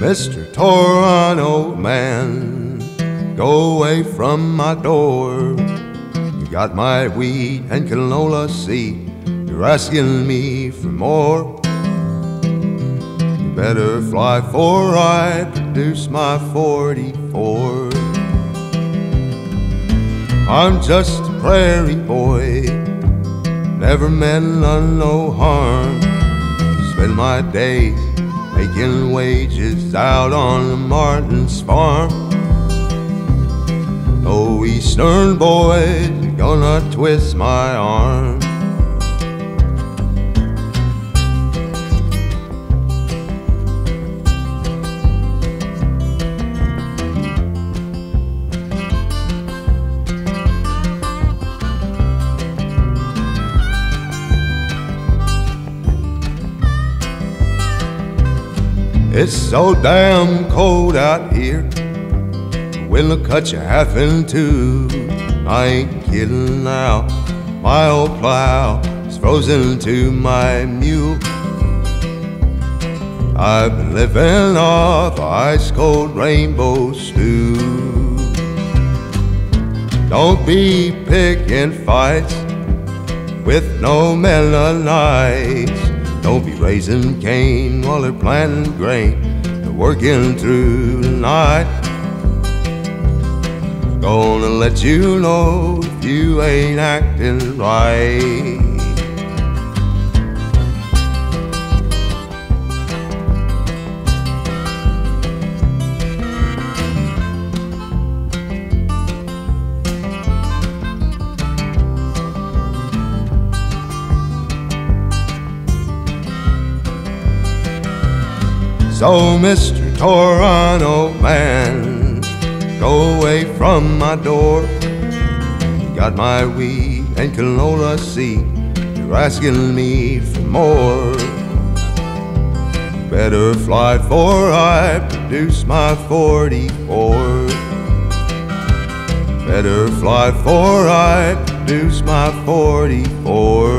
Mr. Toronto man, go away from my door. You got my wheat and canola seed. You're asking me for more. You better fly for I produce my 44. I'm just a prairie boy, never meant none no harm. Spend my days making wages out on the Martin's farm. No eastern boys gonna twist my arm. It's so damn cold out here. Will cut you half in two. I ain't kidding now. My old plow is frozen to my mule. I've been living off ice cold rainbow stew. Don't be picking fights with no Mennonites. Don't be raising cane while they're planting grain and working through the night. Gonna let you know if you ain't acting right. So, Mr. Toronto man, go away from my door. Got my wheat and canola seed. You're asking me for more. Better fly for I produce my 44. Better fly for I produce my 44.